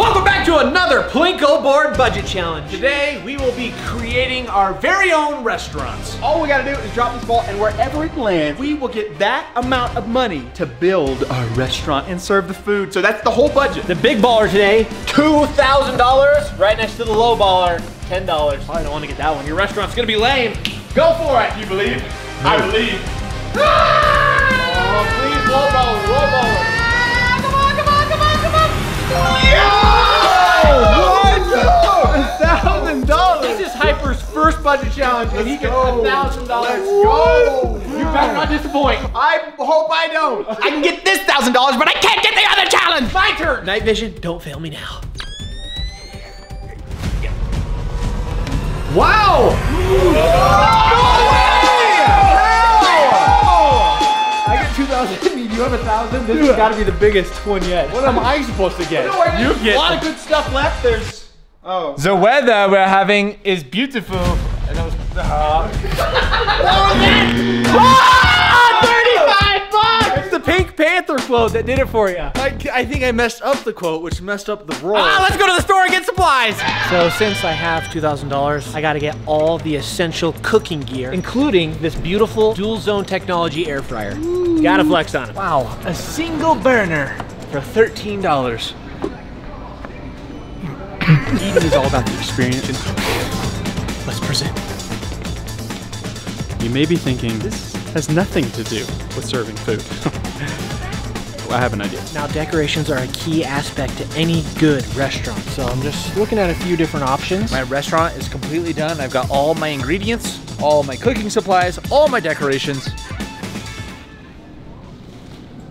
Welcome back to another Plinko Board Budget Challenge. Today, we will be creating our very own restaurants. All we gotta do is drop this ball, and wherever it lands, we will get that amount of money to build our restaurant and serve the food. So that's the whole budget. The big baller today, $2,000. Right next to the low baller, $10. I don't want to get that one. Your restaurant's gonna be lame. Go for it. You believe? I believe. Ah! Oh, please, low baller, low baller. Come on, come on, come on, come on. What? This first budget challenge, and he gets go. $1,000. Let's go. You better not disappoint. I hope I don't. I can get this thousand dollars, but I can't get the other challenge. My turn. Night vision, don't fail me now. Wow! I get 2,000. You have a 1,000. This has got to be the biggest one yet. What am I supposed to get? You get a lot of good stuff left. There's. Oh. The weather we're having is beautiful. And that was, It's the Pink Panther quote that did it for you. I, I think I messed up the quote, which messed up the roll. Ah, let's go to the store and get supplies. So since I have $2,000, I gotta get all the essential cooking gear, including this beautiful dual zone technology air fryer. Gotta flex on it. wow, a single burner for $13. Eating is all about the experience. Let's present. You may be thinking this has nothing to do with serving food. I have an idea. Now decorations are a key aspect to any good restaurant. So I'm just looking at a few different options. My restaurant is completely done. I've got all my ingredients, all my cooking supplies, all my decorations.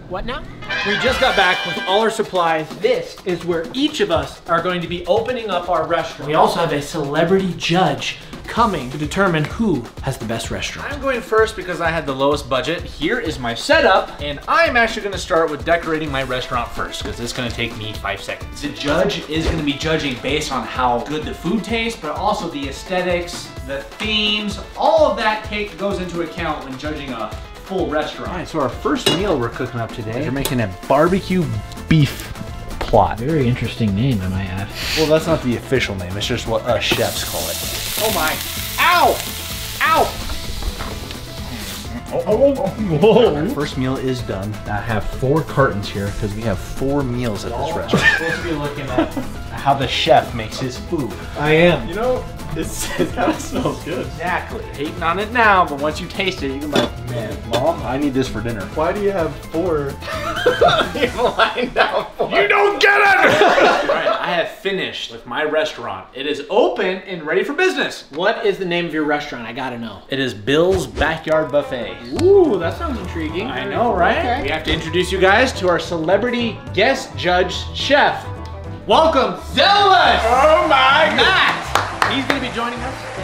What now? We just got back with all our supplies. This is where each of us are going to be opening up our restaurant. We also have a celebrity judge coming to determine who has the best restaurant. I'm going first because I had the lowest budget. Here is my setup, and I'm actually gonna start with decorating my restaurant first because it's gonna take me five seconds. The judge is gonna be judging based on how good the food tastes, but also the aesthetics, the themes, all of that take goes into account when judging a full restaurant. All right, so our first meal we're cooking up today. You're making a barbecue beef plot. Very interesting name, I might add. Well, that's not the official name. It's just what us chefs call it. Oh my. Ow! Ow! Oh, oh, oh. Our first meal is done. I have four cartons here because we have four meals at this restaurant. supposed to be looking at. How the chef makes his food. I am. You know, it's, it kind of smells good. Exactly. Hating on it now, but once you taste it, you can be like, man, mom, I need this for dinner. Why do you have four? You don't get it! Alright, I have finished with my restaurant. It is open and ready for business. What is the name of your restaurant? I gotta know. It is Bill's Backyard Buffet. Ooh, that sounds intriguing. I know, right? We have to introduce you guys to our celebrity guest judge chef. Welcome, Zealous! Oh my Matt! He's gonna be joining us.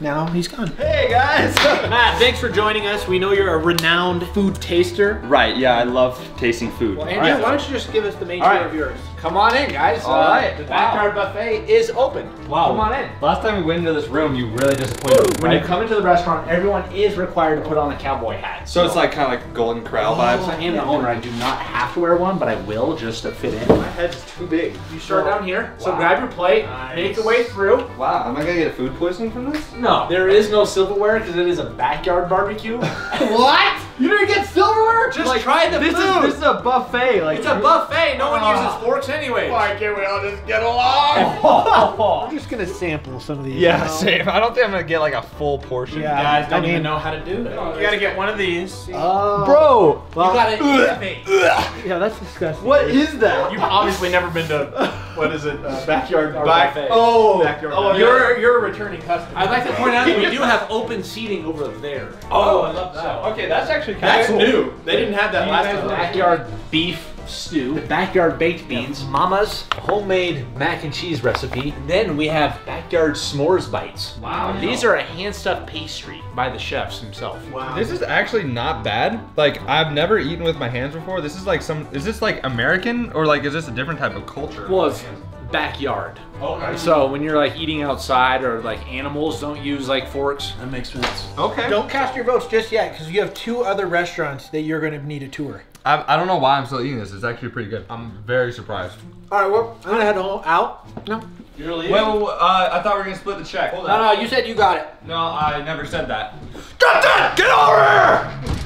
Now he's gone. Hey guys! Matt, thanks for joining us. We know you're a renowned food taster. Right, yeah, I love tasting food. Well, Andrew, right. why don't you just give us the main All tour right. of yours? Come on in, guys. All uh, right. The Backyard Buffet is open. Wow. Come on in. Last time we went into this room, you really disappointed me, When you come into the restaurant, everyone is required to put on a cowboy hat. So it's like kind of like Golden Corral oh, vibes. I am the owner. I do not have to wear one, but I will just to fit in. My head's too big. You start down here, so grab your plate, Nice. make your way through. Wow, am I gonna get food poisoning from this? No, there is no silverware because it is a backyard barbecue. What? You didn't get silverware? Just like, try the This food. is this is a buffet. Like it's a buffet. No one Ah. uses forks anyway. Why can't we all just get along? I'm just gonna sample some of these. Yeah, you know? same. I don't think I'm gonna get like a full portion. Yeah. guys don't I mean- even know how to do it. You gotta get one of these. Bro! You Oh. Bro, gotta innovate. Yeah, that's disgusting. what is that? You've obviously never been to what is it? Uh, backyard Back- buffet. oh, backyard. oh, buffet. you're- you're a returning customer. I'd like to point out that we do have open seating over there. Oh, I love that. Okay, that's actually kind That's of cool. new. They didn't have that last time. Backyard beef stew, the backyard baked beans, Mama's homemade mac and cheese recipe. And then we have backyard s'mores bites. Wow. These are a hand stuffed pastry by the chefs himself. Wow. This is actually not bad. Like I've never eaten with my hands before. This is like some. Is this like American or like is this a different type of culture? Well, it's backyard. Okay. So when you're like eating outside or like animals don't use like forks. That makes sense. Okay. Don't cast your votes just yet, because you have two other restaurants that you're gonna need a tour. I, I don't know why I'm still eating this. It's actually pretty good. I'm very surprised. All right, well, I'm gonna head home, out. No, You're gonna Wait, wait, wait, uh, I thought we were gonna split the check. Hold no, no, you said you got it. No, I never said that. Got that! Get over here!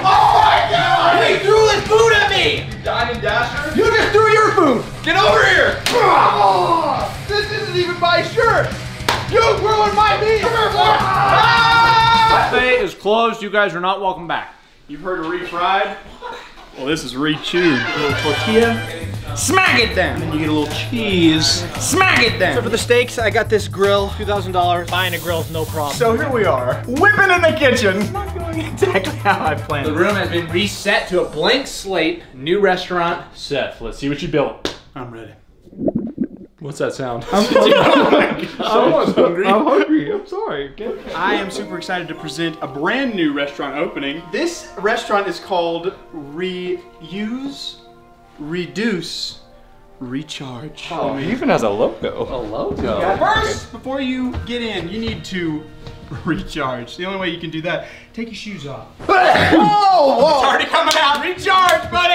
Oh my god! He threw his food at me! Diamond Dasher? You just threw your food! Get over here! Oh, this isn't even my shirt! You ruined my meat! Come here, boy! Ah! Buffet is closed. You guys are not welcome back. You've heard of refried? Well, this is re-chewed. A little tortilla, smack it down. Then you get a little cheese, smack it then! So for the steaks, I got this grill, $2,000. Buying a grill is no problem. So here we are, whipping in the kitchen. Not going exactly how I planned. The room has been reset to a blank slate. New restaurant. Seth, let's see what you built. I'm ready. What's that sound? Oh Someone's hungry. I'm hungry. I'm sorry. I am super excited to present a brand new restaurant opening. This restaurant is called Reuse, Reduce, Recharge. Oh, he even has a logo. A logo. First, before you get in, you need to recharge. The only way you can do that, take your shoes off. whoa, whoa! It's already coming out. Recharge, buddy.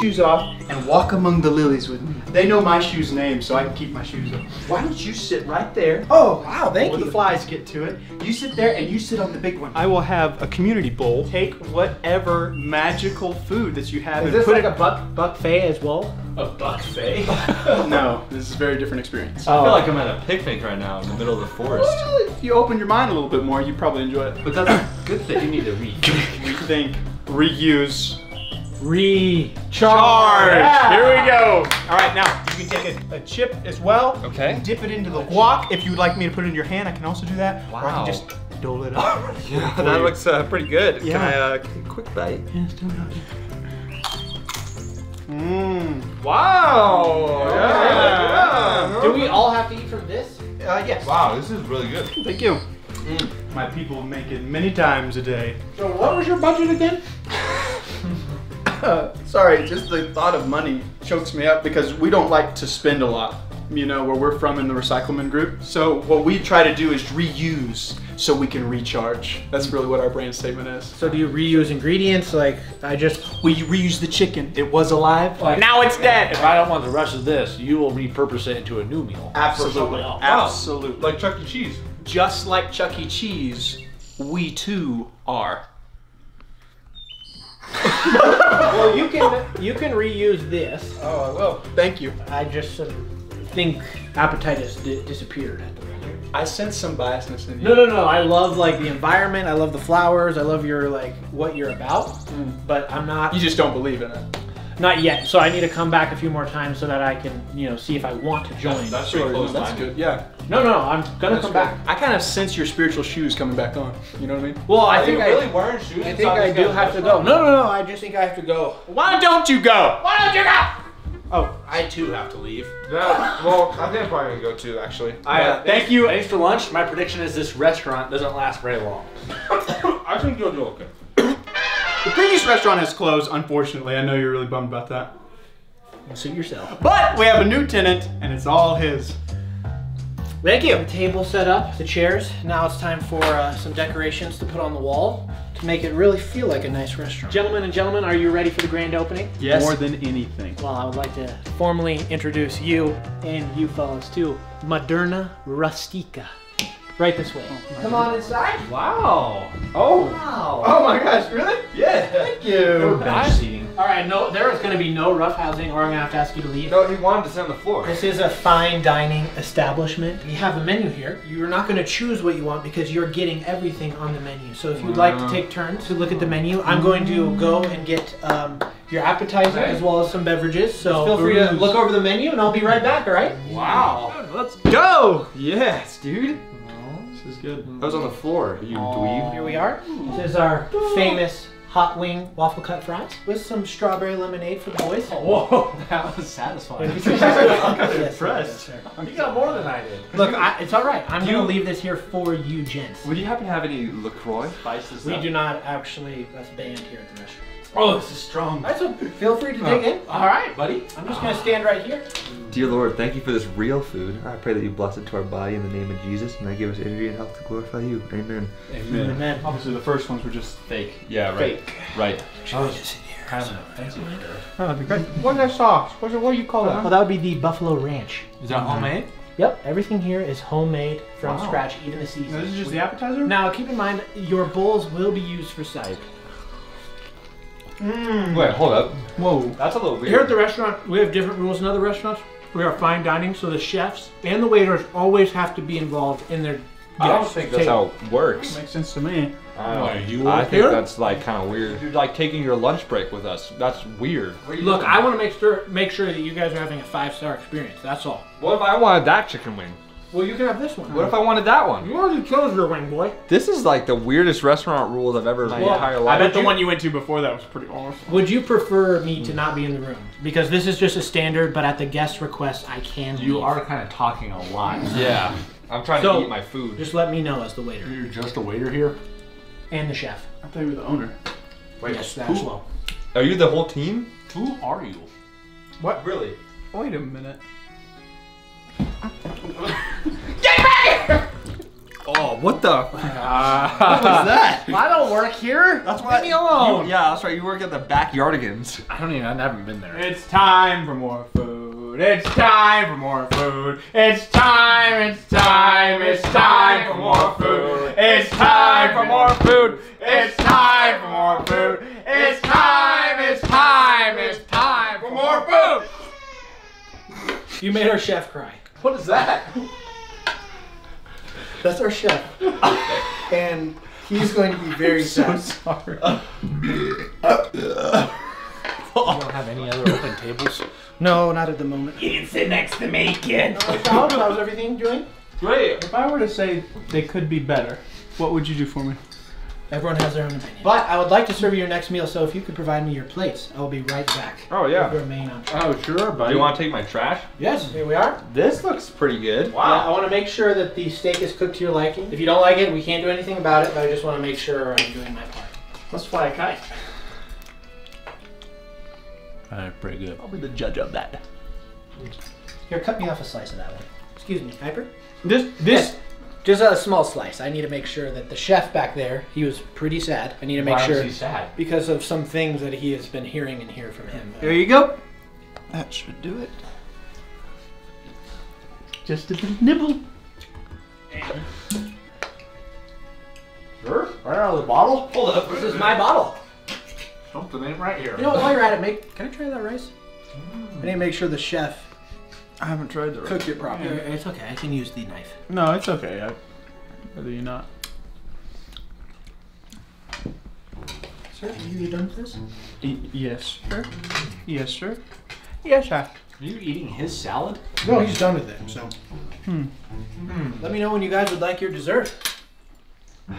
Recharge. Take your shoes off and walk among the lilies with me. They know my shoes' name, so I can keep my shoes on. Why don't you sit right there? Oh, wow, thank Before you. the flies get to it, you sit there and you sit on the big one. I will have a community bowl. Take whatever magical food that you have Is and this put like it. a buck buffet as well? A buffet. no, this is a very different experience. I feel oh. like I'm at a picnic right now in the middle of the forest. Well, if you open your mind a little bit more, you probably enjoy it. But that's a good thing. You need to read. Rethink, reuse, Recharge. Yeah. Here we go. All right, now you can take a, a chip as well. Okay. Dip it into the guac. If you'd like me to put it in your hand, I can also do that. Or I Wow. can just dole it up. Yeah, that looks uh, pretty good. Yeah. Can I, uh, quick bite? Mmm. Wow. Yeah. Do we all have to eat from this? Uh, yes. Wow, this is really good. Thank you. My people make it many times a day. So what was your budget again? sorry, just the thought of money chokes me up because we don't like to spend a lot. You know, where we're from in the recyclement group. So what we try to do is reuse so we can recharge. That's really what our brand statement is. So do you reuse ingredients? Like I just We reuse the chicken. It was alive. now it's dead. If I don't want the rest of this, you will repurpose it into a new meal. Absolutely. else. Absolutely. Like Chuck E. Cheese. just like Chuck E. Cheese, we too are. well, you can you can reuse this. Oh, I will. Thank you. I just uh, think appetite has di- disappeared. I sense some biasness in you. No, no, no. I love like the environment. I love the flowers. I love your like what you're about. But I'm not You just don't believe in it. not yet. So I need to come back a few more times so that I can you know see if I want to join. That's pretty close. That's good. Yeah. No, no, no. I'm gonna come back. I kind of sense your spiritual shoes coming back on. You know what I mean? Well, I Are think you I, really wearing shoes? I think I do have to go. No, no, no. I just think I have to go. Why don't you go? Why don't you go? Oh, I too have to leave. Yeah, well, I think I'm probably gonna go too, actually. I, uh, thank you. Thanks for lunch. My prediction is this restaurant doesn't last very long. I think you'll do okay. The previous restaurant has closed, unfortunately. I know you're really bummed about that. Suit yourself. But we have a new tenant, and it's all his. Thank you. The table set up, the chairs. Now it's time for uh, some decorations to put on the wall to make it really feel like a nice restaurant. Gentlemen and gentlemen, are you ready for the grand opening? Yes. More than anything. Well, I would like to formally introduce you and you fellas to Moderna Rustica. Right this way. Come on inside. Wow. Oh. Wow. Oh my gosh, really? Yeah. Thank you. Bench seating. All right, no, there is going to be no rough housing, or I'm going to have to ask you to leave. No, he wanted to sit on the floor. This is a fine dining establishment. We have a menu here. You're not going to choose what you want because you're getting everything on the menu. So if you'd like to take turns to look at the menu, I'm going to go and get um, your appetizer as well as some beverages. So feel free to look over the menu, and I'll be right back. All right? Wow. Let's go. Yes, dude. This is good. I was on the floor, you dweeb. Here we are. This is our famous hot wing waffle cut fries with some strawberry lemonade for the boys. Oh, whoa, that was satisfying. Yes, impressed. yes. You got more than I did. Look, I, it's all right. I'm going to leave this here for you, gents. Would you happen to have any LaCroix? Spices We do not actually, that's banned here at the restaurant. Oh, this is strong. All right, so feel free to dig oh. in. All right, buddy. I'm just ah. gonna stand right here. Dear Lord, thank you for this real food. I pray that you bless it to our body in the name of Jesus, and that give us energy and health to glorify you. Amen. Amen. Amen. Obviously, the first ones were just fake. Yeah, right. Fake. Right. Kind of fancy burger. Oh, that'd be great. What's that sauce? What's it, what do you call uh-huh. Well, that would be the Buffalo Ranch. Is that mm-hmm. homemade? Yep, everything here is homemade from Wow. scratch, even the seasoning. This is just the appetizer? Now, keep in mind, your bowls will be used for side. Wait, hold up. Whoa. That's a little weird. Here at the restaurant, we have different rules than other restaurants. We are fine dining, so the chefs and the waiters always have to be involved in their. I don't guests' think that's table. how it works. Makes sense to me. I, Why, you I think here? that's like kind of weird. You're like taking your lunch break with us. That's weird. Look, I want to make sure make sure that you guys are having a five star experience. That's all. What if I wanted that chicken wing? Well, you can have this one. What if I wanted that one? You already chose your wing, boy. This is like the weirdest restaurant rules I've ever in my Well, entire I bet the one you went to before that was pretty awesome. Would you prefer me to not be in the room? Because this is just a standard, but at the guest request, I can. You leave. are kind of talking a lot. Yeah. I'm trying So- to eat my food. Just let me know as the waiter You're just a waiter here. and the chef. I thought you were the owner. Wait, yes, that as well. Are you the whole team? Who are you? What? Really? Wait a minute. Oh, what the? What was that? I don't work here. That's why. Leave me alone. yeah, that's right. You work at the backyardigans. I don't even. I haven't been there. It's time for more food. It's time for more food. It's time, it's time, it's time for more food. It's time for more food. It's time for more food. It's time, it's time, it's time for more food. You made our chef cry. What is that? That's our chef, and he's going to be very sad. sorry. Uh, you don't have any other open tables? No, not at the moment. You can sit next to me, kid. Uh, how's how's everything doing? Great. If I were to say they could be better, what would you do for me? Everyone has their own opinion. But I would like to serve you your next meal, so if you could provide me your plates, I will be right back. Oh With yeah. Your main entree. Oh sure, Do buddy. you want to take my trash? Yes, here we are. This looks pretty good. Yeah, I want to make sure that the steak is cooked to your liking. If you don't like it, we can't do anything about it, but I just want to make sure I'm doing my part. Let's fly a kite. Alright, pretty good. I'll be the judge of that. Here, cut me off a slice of that one. Excuse me, Hyper? This, this. Just a small slice. I need to make sure that the chef back there, he was pretty sad. I need to make Why sure was he sad? because of some things that he has been hearing and hear from him. There you go. That should do it. Just a little nibble. Sure. Right out of the bottle. Hold up, this is my bottle. Something ain't right here. You know what, while you're at it, make can I try that rice? I need to make sure the chef I haven't tried the cooked it properly. It's okay, I can use the knife. No, it's okay. I, whether you not. Sir, are you done with this? Y- yes, sir. Yes, sir. Yes, sir. Are you eating his salad? No, he's done with it, so. Hmm. Let me know when you guys would like your dessert.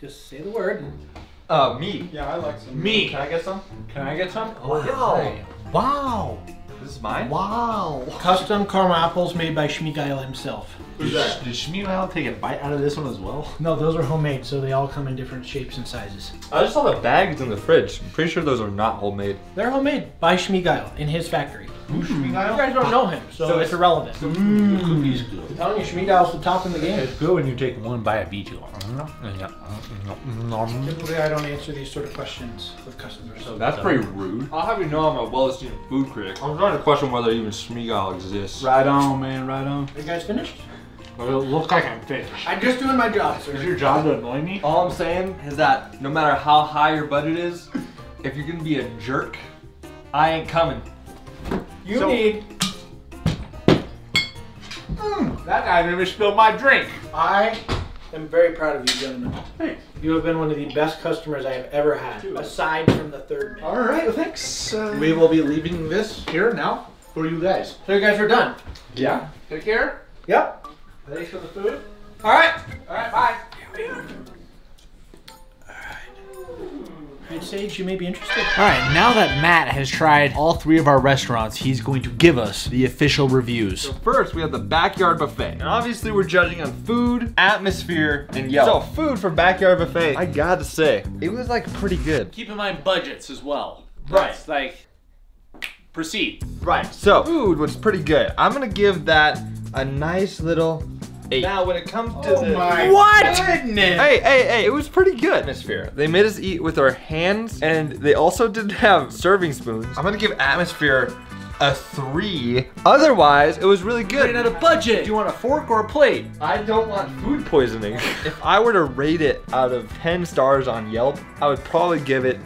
Just say the word. Uh, me. Yeah, I like some. Me. Can I get some? Can I get some? Wow. Wow. This is mine. Wow. Custom caramel apples made by Schmigail himself. Did, did Shmuel take a bite out of this one as well? No, those are homemade, so they all come in different shapes and sizes. I just saw the bags in the fridge. I'm pretty sure those are not homemade. They're homemade by Schmigail in his factory. You guys don't know him, so, So it's it's- irrelevant. The cookie's good. I'm telling you, Schmigail's the top in the game. It's good when you take one bite of each. Typically, I don't answer these sort of questions with customers. So That's pretty rude. I'll have you know I'm a well-esteemed food critic. I'm trying to question whether even Schmigail exists. Right on, man. Right on. you guys finished? Well, it looks like I'm finished. I'm just doing my job, Is your job to annoy me? All I'm saying is that no matter how high your budget is, if you're gonna be a jerk, I ain't coming. You So- need. Hmm, that guy never spilled my drink. I am very proud of you, gentlemen. Thanks. You have been one of the best customers I have ever had, aside from the third. All right, well, thanks. Uh, we will be leaving this here now for you guys. So you guys are done. Yeah. Take care. Yep. Thanks for the food. All right. All right, bye. Hey, Sage, you may be interested. All right, now that Matt has tried all three of our restaurants, he's going to give us the official reviews. So First, we have the Backyard Buffet. And obviously, we're judging on food, atmosphere, and Yelp. So, food for Backyard Buffet, I gotta say, it was like pretty good. Keep in mind budgets as well. Right. It's like, proceed. Right. So, food was pretty good. I'm gonna give that a nice little eight. Now, when it comes to oh the What? Goodness. Hey, hey, hey, it was pretty good. Atmosphere. They made us eat with our hands, and they also didn't have serving spoons. I'm gonna give Atmosphere a three. Otherwise, it was really good. Running out of budget. Do you want a fork or a plate? I don't want food poisoning. if I were to rate it out of 10 stars on Yelp, I would probably give it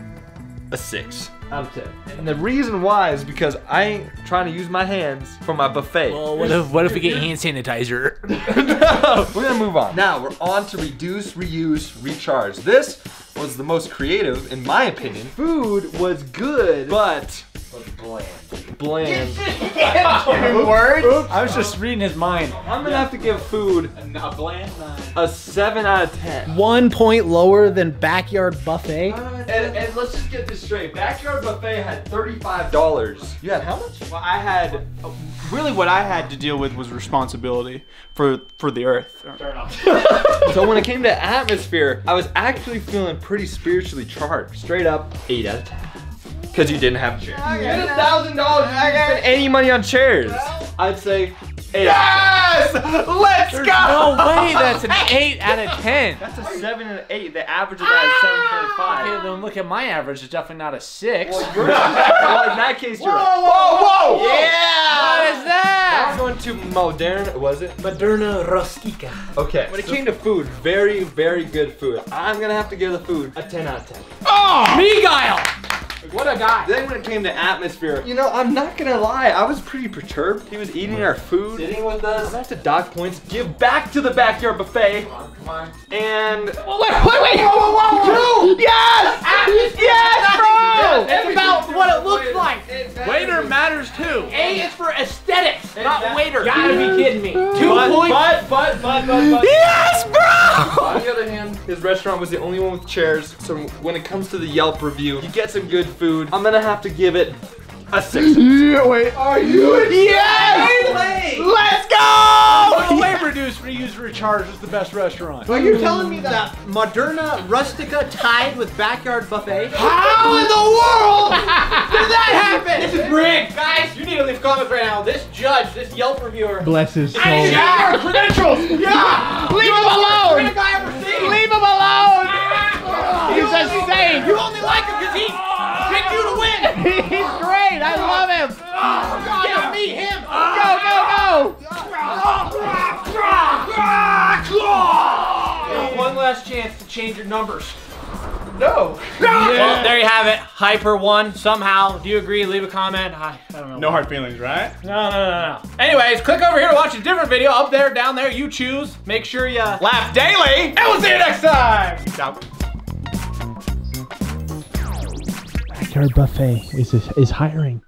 a 6 out of 10. And the reason why is because I ain't trying to use my hands for my buffet. Well, what if what if we get hand sanitizer? no, we're gonna move on. Now we're on to reduce, reuse, recharge. This was the most creative, in my opinion. Food was good, but bland. Bland. Words? I was just reading his mind. I'm gonna have to give food A bland nine. a seven out of ten. One point lower than Backyard Buffet. Uh, and, and let's just get this straight. Backyard Buffet had $35. You had how much? Well, I had really what I had to deal with was responsibility for for the earth. So when it came to atmosphere, I was actually feeling pretty spiritually charged. Straight up, 8 out of 10. Because you didn't have chairs. You had a thousand dollars. You didn't spend any money on chairs. I'd say 8 Yes! Let's go! No way, that's an eight out of ten. That's a 7 and an 8. The average of that Okay, then look at my average. It's definitely not a six. is 7.5. well, in that case, you're right. Whoa, whoa! Whoa. Yeah! What is that? I'm going to Modern, was it? Moderna Rustica. Okay. When it came to food, very, very good food. I'm gonna have to give the food a 10 out of 10. Oh, Miguel! What a guy. Then when it came to atmosphere, you know, I'm not gonna lie, I was pretty perturbed. He was eating our food, sitting with us. I'm gonna have to dock points, give back to the backyard buffet. Come on, come on. And oh, Wait, wait, wait! Whoa, whoa, whoa! Yes! Yes, bro! It's about what it looks like. Waiter matters too. A is for aesthetics, not waiter. Gotta be kidding me. Two but, points. but, but, but, but, but. Yes, bro! His restaurant was the only one with chairs, so when it comes to the Yelp review, you get some good food. I'm gonna have to give it a six. Yeah, wait, are you? Yes! Let's go! No way reduce, reuse, recharge is the best restaurant. Are you telling me that Moderna Rustica tied with Backyard Buffet? How in the world did that happen? This is rigged. Guys, you need to leave comments right now. This judge, this Yelp reviewer. Bless his soul. I need our credentials. Yeah. Leave him alone! Greatest guy ever seen. Leave him alone! He's a saint! You only like him because he picked you to win. He's great! I love him! Give me him. Go, go, go! One last chance to change your numbers. No. Well, there you have it. Hyper won somehow. Do you agree? Leave a comment. I, I don't know. No hard feelings, right? No, no, no, no. Anyways, click over here to watch a different video. Up there, down there, you choose. Make sure you Laugh daily! And we'll see you next time. Peace Backyard Buffet is, is hiring.